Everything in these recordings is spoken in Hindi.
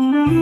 Yeah.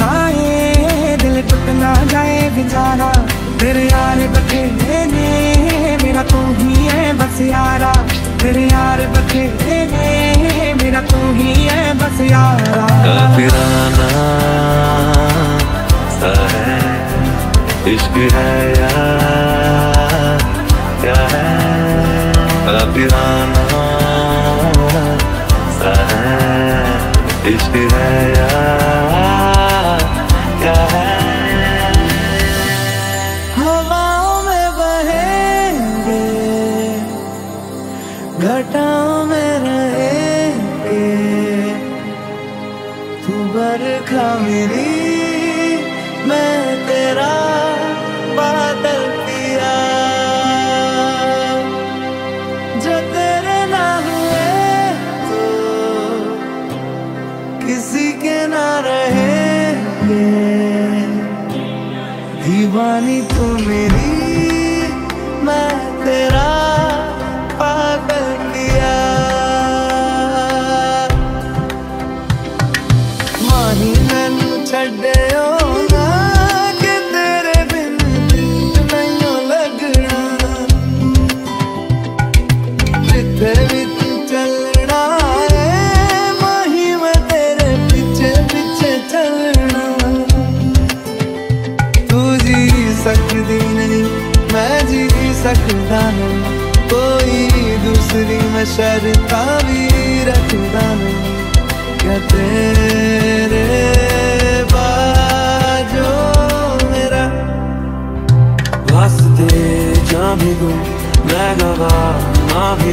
वाए दिल टूट ना जाए बेचारा। तेरे यार बखेरे ने, मेरा तू ही है बस यारा। तेरे यार बखेरे ने, मेरा तू ही है बस यारा। काफिराना सा है, इश्क है यार, क्या है? काफिराना सा इश्क है यार। জানি তুমি सकता है। कोई दूसरी में शरता भी रखता है। क्या तेरे बाजो मेरा वास्ते जा भी गुम मैं गवा ना भी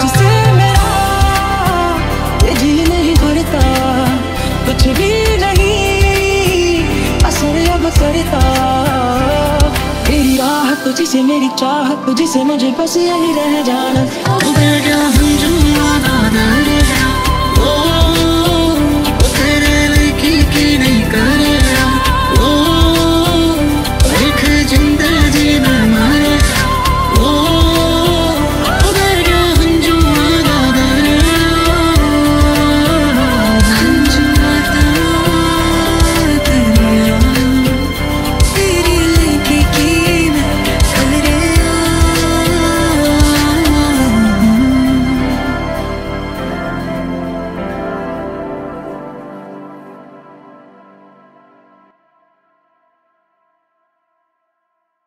जिसे नहीं करता कुछ भी नहीं असर आह से मेरी चाह, तुझसे मुझे बस यही रह जाना।